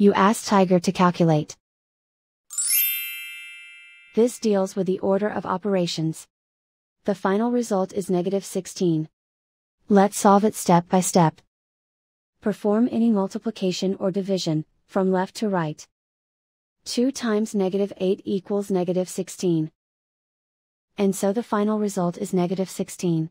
You ask Tiger to calculate. This deals with the order of operations. The final result is negative 16. Let's solve it step by step. Perform any multiplication or division, from left to right. 2 times negative 8 equals negative 16. And so the final result is negative 16.